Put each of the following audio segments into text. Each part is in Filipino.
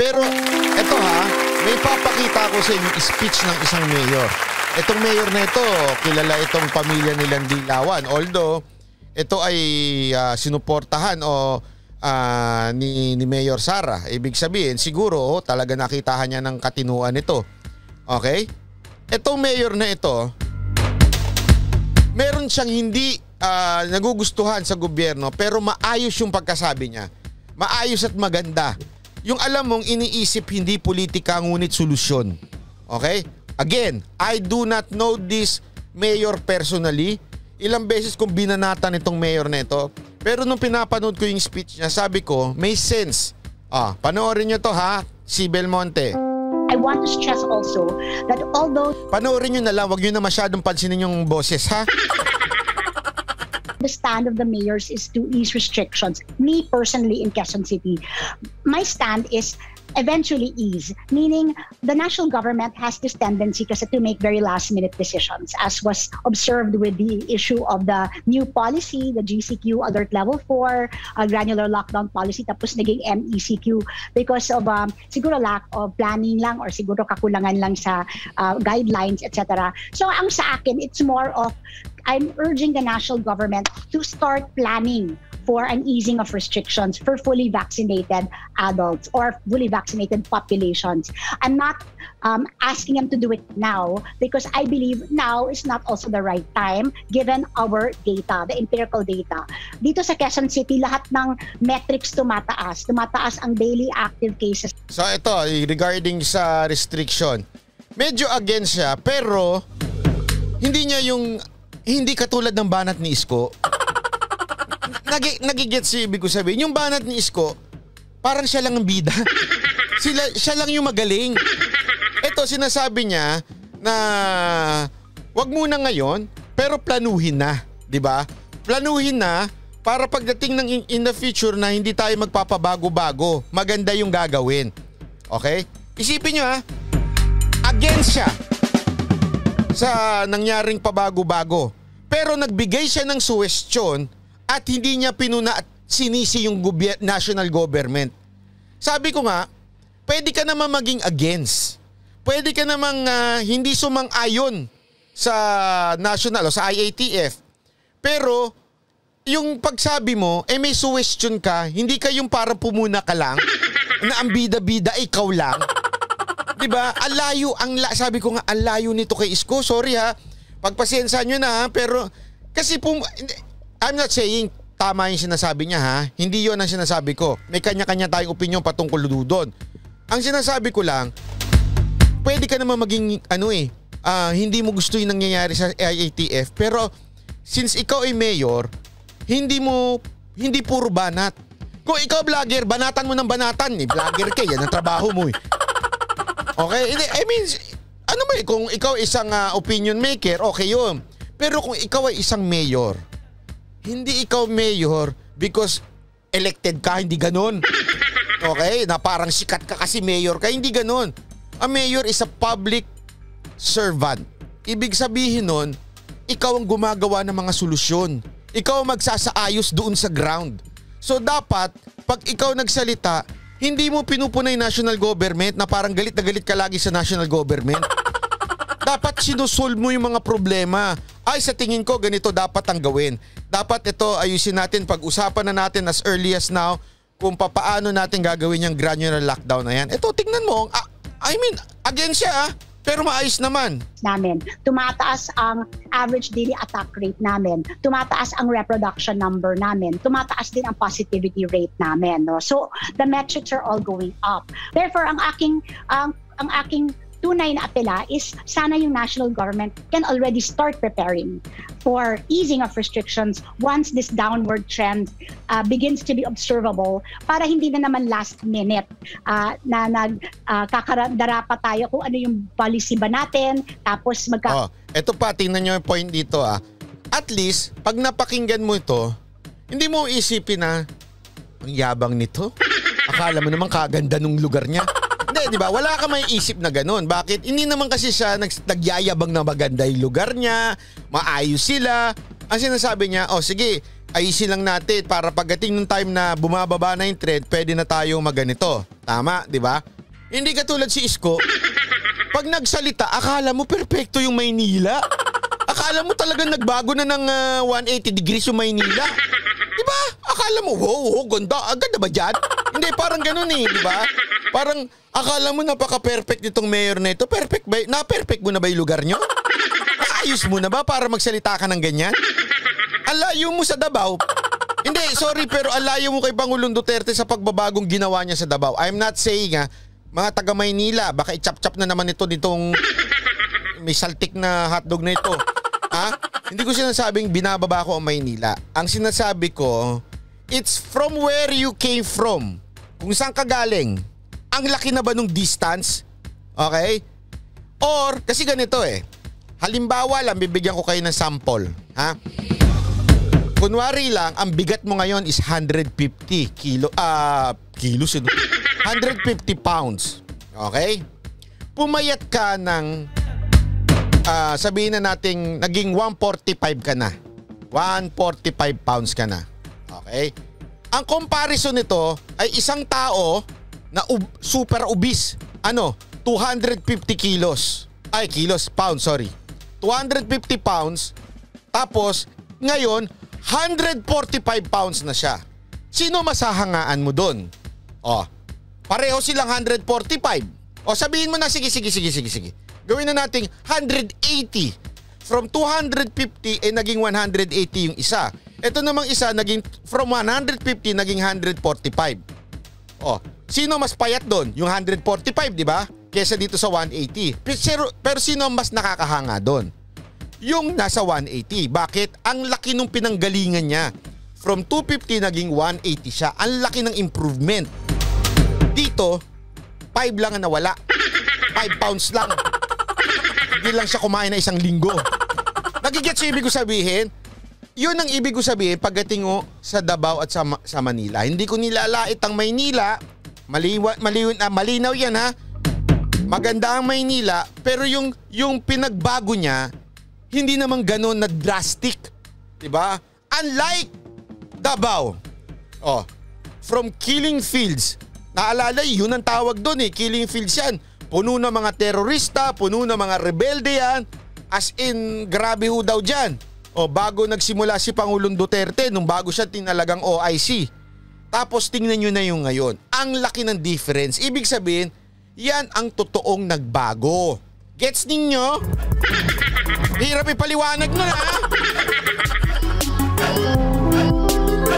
Pero eto ha, may papakita ko sa inyo speech ng isang mayor. Itong mayor na ito, kilala itong pamilya nilang Dilawan. Although, ito ay uh, sinuportahan o uh, ni, ni Mayor Sara. Ibig sabihin, siguro oh, talaga nakitahan niya ng katinuan ito. Okay? Itong mayor na ito, meron siyang hindi uh, nagugustuhan sa gobyerno pero maayos yung pagkasabi niya. Maayos at maganda. Yung alam mong iniisip hindi politika ngunit solusyon. Okay? Again, I do not know this mayor personally. Ilang beses kong binanatan itong mayor na ito. Pero nung pinapanood ko yung speech niya, sabi ko, may sense. Ah, panoorin niyo to ha, si Belmonte. I want to stress also that although... Panoorin niyo na lang, wag niyo na masyadong pansinin yung boses ha. the stand of the mayors is to ease restrictions. Me personally in Quezon City, my stand is eventually ease, meaning the national government has this tendency kasi to make very last minute decisions, as was observed with the issue of the new policy, the GCQ Alert Level 4, uh, granular lockdown policy, tapos naging MECQ because of um, siguro lack of planning lang or siguro kakulangan lang sa uh, guidelines, etc. So ang sa akin, it's more of I'm urging the national government to start planning for an easing of restrictions for fully vaccinated adults or fully vaccinated populations. I'm not um, asking them to do it now because I believe now is not also the right time given our data, the empirical data. Dito sa Quezon City, lahat ng metrics tumataas. Tumataas ang daily active cases. So ito, regarding sa restriction, medyo against siya pero hindi niya yung hindi katulad ng banat ni Isko. Nagi, nagigit si ibig ko sabihin. Yung banat ni Isko, parang siya lang ang bida. Sila, siya lang yung magaling. Ito, sinasabi niya na wag muna ngayon, pero planuhin na. 'di ba? Planuhin na para pagdating ng in, in the future na hindi tayo magpapabago-bago, maganda yung gagawin. Okay? Isipin nyo ha, against siya sa nangyaring pabago-bago. Pero nagbigay siya ng suwestyon at hindi niya pinuna at sinisi yung goby- national government. Sabi ko nga, pwede ka naman maging against. Pwede ka namang uh, hindi sumang-ayon sa national o sa IATF. Pero yung pagsabi mo, eh may suwestyon ka, hindi ka yung para pumuna ka lang, na ang bida-bida ikaw lang. 'Di ba? Alayo ang la, sabi ko nga alayo nito kay Isko. Sorry ha. Pagpasensya nyo na ha, pero kasi pum I'm not saying tama yung sinasabi niya ha. Hindi yon ang sinasabi ko. May kanya-kanya tayong opinion patungkol doon. Ang sinasabi ko lang, pwede ka naman maging ano eh, uh, hindi mo gusto yung nangyayari sa IATF pero since ikaw ay mayor, hindi mo hindi puro banat. Kung ikaw vlogger, banatan mo ng banatan eh. Vlogger ka, yan ang trabaho mo eh. Okay? I mean, ano ba eh, kung ikaw isang uh, opinion maker, okay yun. Pero kung ikaw ay isang mayor, hindi ikaw mayor because elected ka, hindi ganun. Okay? Na parang sikat ka kasi mayor ka, hindi ganun. A mayor is a public servant. Ibig sabihin nun, ikaw ang gumagawa ng mga solusyon. Ikaw ang magsasaayos doon sa ground. So dapat, pag ikaw nagsalita, hindi mo pinupunay national government na parang galit na galit ka lagi sa national government dapat sinusolve mo yung mga problema. Ay, sa tingin ko, ganito dapat ang gawin. Dapat ito ayusin natin, pag-usapan na natin as early as now kung paano natin gagawin yung granular lockdown na yan. Ito, tingnan mo. Uh, I mean, again siya ah. Pero maayos naman. Namin. Tumataas ang average daily attack rate namin. Tumataas ang reproduction number namin. Tumataas din ang positivity rate namin. No? So, the metrics are all going up. Therefore, ang aking, ang, ang aking tunay na apela is sana yung national government can already start preparing for easing of restrictions once this downward trend uh, begins to be observable para hindi na naman last minute uh, na nagkakadara uh, pa tayo kung ano yung policy ba natin tapos magka... Oh, eto pa, tingnan nyo yung point dito ah. At least, pag napakinggan mo ito, hindi mo isipin na ang yabang nito. Akala mo naman kaganda nung lugar niya. Hindi, di ba? Wala ka may isip na ganun. Bakit? Hindi naman kasi siya nag, nagyayabang na maganda yung lugar niya, maayos sila. Ang sinasabi niya, oh sige, ayusin lang natin para pagdating ng time na bumababa na yung trend, pwede na tayo maganito. Tama, di ba? Hindi katulad si Isko, pag nagsalita, akala mo perpekto yung Maynila. Akala mo talagang nagbago na ng uh, ah, 180 degrees yung Maynila. Di ba? Akala mo, wow, wow ganda. Ah, ganda ba dyan? Hindi, parang ganun eh, di ba? Parang akala mo napaka-perfect nitong mayor na ito. Perfect ba? Na-perfect mo na ba yung lugar nyo? Ayos mo na ba para magsalita ka ng ganyan? Alayo mo sa Davao. Hindi, sorry pero alayo mo kay Pangulong Duterte sa pagbabagong ginawa niya sa Davao. I'm not saying ha, mga taga Maynila, baka i-chop-chop na naman ito nitong may saltik na hotdog na ito. Ha? Hindi ko sinasabing binababa ko ang Maynila. Ang sinasabi ko, it's from where you came from. Kung saan ka galing. Ang laki na ba nung distance? Okay? Or, kasi ganito eh. Halimbawa lang, bibigyan ko kayo ng sample. Ha? Kunwari lang, ang bigat mo ngayon is 150 kilo, ah, uh, kilos, 150 pounds. Okay? Pumayat ka ng, uh, sabihin na nating naging 145 ka na. 145 pounds ka na. Okay? Ang comparison nito ay isang tao na ub- super obese. Ano? 250 kilos. Ay, kilos, pounds, sorry. 250 pounds. Tapos, ngayon, 145 pounds na siya. Sino masahangaan mo doon? Oh, pareho silang 145. O sabihin mo na, sige, sige, sige, sige, sige. Gawin na nating 180. From 250 eh naging 180 yung isa. Ito namang isa naging from 150 naging 145. Oh, sino mas payat doon? Yung 145, di ba? Kesa dito sa 180. Pero, pero sino mas nakakahanga doon? yung nasa 180. Bakit? Ang laki nung pinanggalingan niya. From 250 naging 180 siya. Ang laki ng improvement. Dito, 5 lang ang nawala. 5 pounds lang. Hindi lang siya kumain na isang linggo. Nagigets yung ibig ko sabihin? Yun ang ibig ko sabihin pagdating ko sa Davao at sa, sa Manila. Hindi ko nilalait ang Maynila. Maliwa, maliw, ah, malinaw yan ha. Maganda ang Maynila pero yung yung pinagbago niya hindi naman ganun na drastic. 'Di ba? Unlike Davao. Oh, from killing fields. Naalala, yun ang tawag doon eh, killing fields yan. Puno ng mga terorista, puno ng mga rebelde yan. As in, grabe ho daw dyan. O bago nagsimula si Pangulong Duterte, nung bago siya tinalagang OIC. Tapos tingnan nyo na yung ngayon. Ang laki ng difference. Ibig sabihin, yan ang totoong nagbago. Gets ninyo? Hirap ipaliwanag nun ha?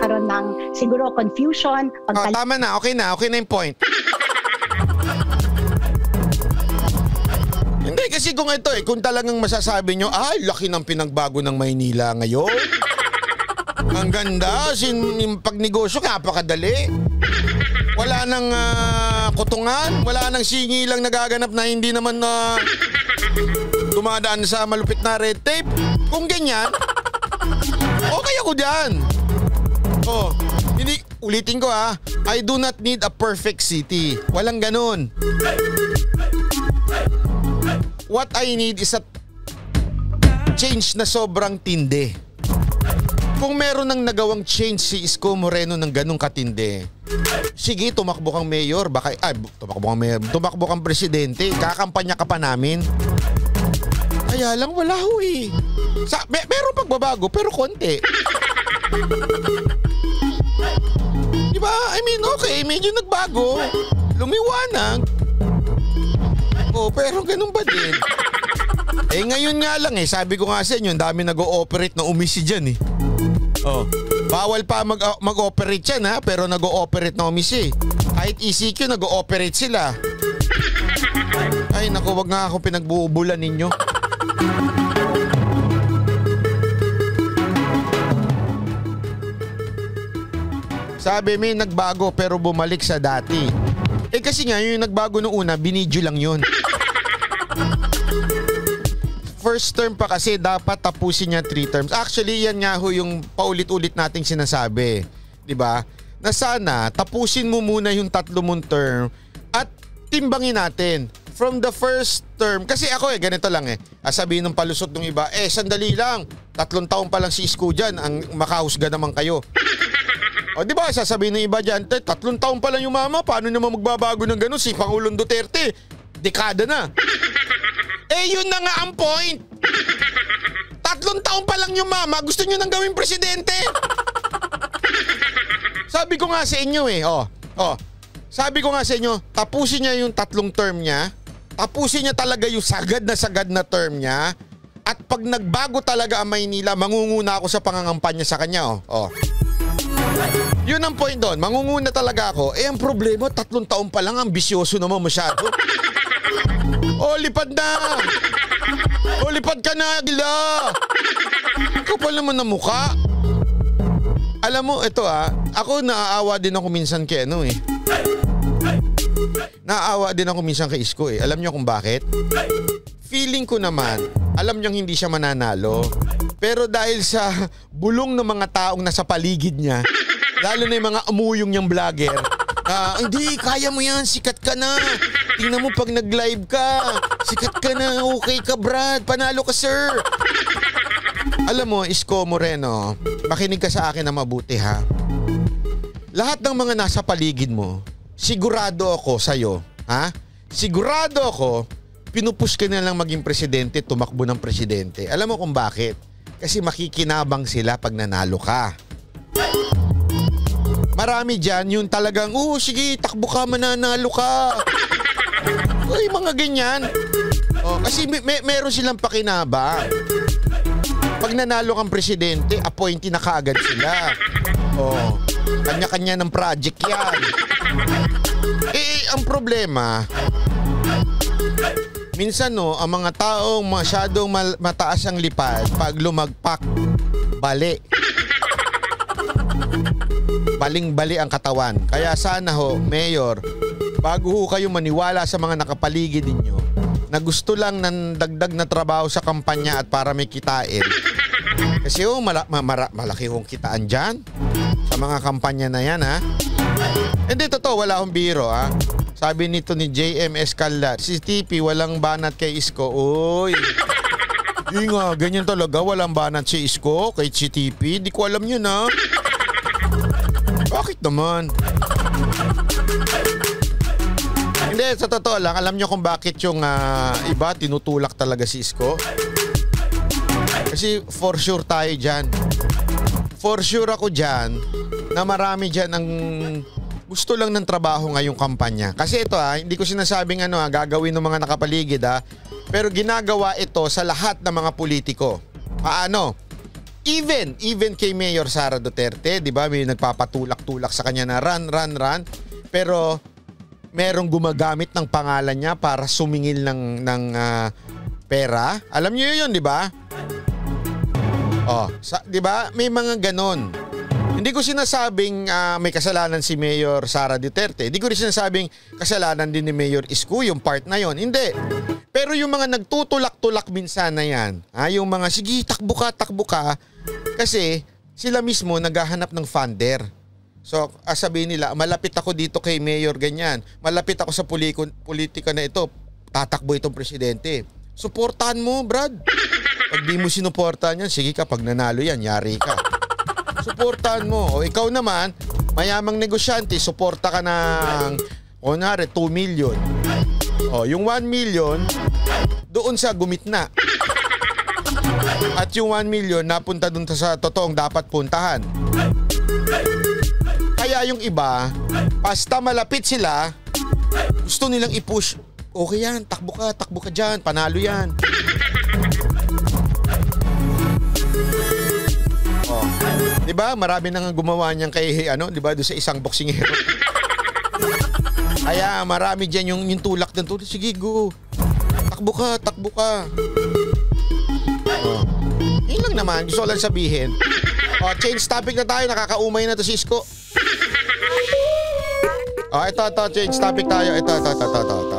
Karoon ng siguro confusion. Pagkal- oh, tama na, okay na, okay na yung point. Hindi kasi kung ito eh, kung talagang masasabi nyo, ay, laki ng pinagbago ng Maynila ngayon. Ang ganda, sin, yung pagnegosyo, napakadali. Wala nang uh, kutungan, wala nang singi lang nagaganap na hindi naman na uh, dumadaan sa malupit na red tape. Kung ganyan, okay ako dyan. Oh, hindi, ulitin ko ha, I do not need a perfect city. Walang ganun. What I need is a change na sobrang tindi. Kung meron nang nagawang change si Isko Moreno ng ganong katindi, sige, tumakbo kang mayor, baka, ay, tumakbo kang mayor, tumakbo kang presidente, kakampanya ka pa namin. Kaya lang wala ho eh. Sa, may, meron pagbabago, pero konti. Di ba? I mean, okay, medyo nagbago. Lumiwanag. Oh, pero ganun ba din? Eh ngayon nga lang eh, sabi ko nga sa inyo, dami nag-ooperate na umisi dyan eh. Oh. Bawal pa mag- uh, mag-operate yan ha, pero nag-ooperate na umisi. Kahit ECQ, nag-ooperate sila. Ay naku, wag nga ako pinagbuubulan ninyo. Sabi may nagbago pero bumalik sa dati. Eh kasi nga yung nagbago nung una, binidyo lang yun first term pa kasi dapat tapusin niya three terms. Actually, yan nga ho yung paulit-ulit nating sinasabi. 'Di ba? Na sana tapusin mo muna yung tatlo mong term at timbangin natin from the first term, kasi ako eh, ganito lang eh. Ah, sabihin ng palusot ng iba, eh, sandali lang. Tatlong taon pa lang si Isko dyan, ang makahusga naman kayo. O di ba, sasabihin ng iba dyan, "Te, tatlong taon pa lang yung mama, paano naman magbabago ng ganun si Pangulong Duterte? Dekada na. eh, yun na nga ang point. Tatlong taon pa lang yung mama, gusto nyo nang gawing presidente? Sabi ko nga sa inyo eh, oh, oh, sabi ko nga sa inyo, tapusin niya yung tatlong term niya, tapusin niya talaga yung sagad na sagad na term niya, at pag nagbago talaga ang Maynila, mangunguna ako sa pangangampanya sa kanya, oh. oh. Yun ang point doon. Mangunguna talaga ako. Eh, ang problema, tatlong taon pa lang, ambisyoso naman masyado. oh, lipad na! Oh, lipad ka na, Agila! Kapal naman ng mukha. Alam mo, ito ah, ako naaawa din ako minsan kay ano eh. Naaawa din ako minsan kay Isko eh. Alam niyo kung bakit? Feeling ko naman, alam niyang hindi siya mananalo. Pero dahil sa bulong ng mga taong nasa paligid niya, lalo na yung mga umuyong niyang vlogger, Ah, hindi, kaya mo yan, sikat ka na. Tingnan mo pag nag-live ka. Sikat ka na, okay ka Brad, panalo ka sir. Alam mo, Isko Moreno, makinig ka sa akin na mabuti ha. Lahat ng mga nasa paligid mo, sigurado ako sa'yo, ha? Sigurado ako, pinupush ka na lang maging presidente, tumakbo ng presidente. Alam mo kung bakit? Kasi makikinabang sila pag nanalo ka. Marami dyan yung talagang, oh sige, takbo ka, mananalo ka. Uy, mga ganyan. Oh, kasi may, may, meron silang pakinabang. Pag nanalo kang presidente, appointee na kaagad sila. Oh, kanya-kanya ng project yan. Eh, ang problema, minsan no, ang mga taong masyadong mal- mataas ang lipad, pag lumagpak, bali. Baling-bali ang katawan. Kaya sana ho, Mayor, bago ho kayo maniwala sa mga nakapaligid ninyo na gusto lang ng dagdag na trabaho sa kampanya at para may kitain. Kasi oh, mala- ma- mara- malaki hong kitaan dyan sa mga kampanya na yan ha. Hindi totoo, wala akong biro ha. Sabi nito ni JM Escalda, si TP walang banat kay Isko. Uy, di nga, ganyan talaga, walang banat si Isko kay si TP. Di ko alam yun ha. Bakit naman? Hindi, sa totoo lang, alam nyo kung bakit yung ah, iba tinutulak talaga si Isko? Kasi for sure tayo dyan. For sure ako dyan na marami dyan ang gusto lang ng trabaho ngayong kampanya. Kasi ito ha, hindi ko sinasabing ano ha, gagawin ng mga nakapaligid ha, pero ginagawa ito sa lahat ng mga politiko. Paano? Even, even kay Mayor Sara Duterte, di ba, may nagpapatulak-tulak sa kanya na run, run, run. Pero merong gumagamit ng pangalan niya para sumingil ng, ng ah, pera. Alam niyo yun, di ba? Oh, 'di ba? May mga ganon. Hindi ko sinasabing ah, may kasalanan si Mayor Sara Duterte. Hindi ko rin sinasabing kasalanan din ni Mayor Isko yung part na yon. Hindi. Pero yung mga nagtutulak-tulak minsan na yan, ah, yung mga sige takbo ka, takbo ka, kasi sila mismo naghahanap ng funder. So, ah, sabihin nila, malapit ako dito kay Mayor ganyan. Malapit ako sa puliko- politika na ito. Tatakbo itong presidente. Suportahan mo, Brad. Pag di mo sinuportahan yan, sige ka, pag nanalo yan, yari ka. Suportahan mo. O ikaw naman, mayamang negosyante, suporta ka ng, kunwari, 2 million. O, yung 1 million, doon sa gumitna. At yung 1 million, napunta doon sa totoong dapat puntahan. Kaya yung iba, basta malapit sila, gusto nilang i-push. Okay yan, takbo ka, takbo ka dyan, panalo yan. 'Di ba? Marami nang gumawa niyan kay ano, 'di ba, do sa isang boksingero. Kaya marami diyan yung, yung tulak ng tulak. Sige, go. Takbo ka, takbo ka. Oh. Yun lang naman, gusto lang sabihin. Oh, change topic na tayo, nakakaumay na to si Isko. Oh, ito, ito, change topic tayo. Ito, ito, ito, ito, ito. ito.